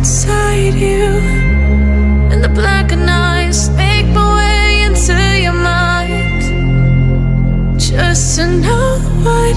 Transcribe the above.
inside you. And the black eyes make my way into your mind. Just to know what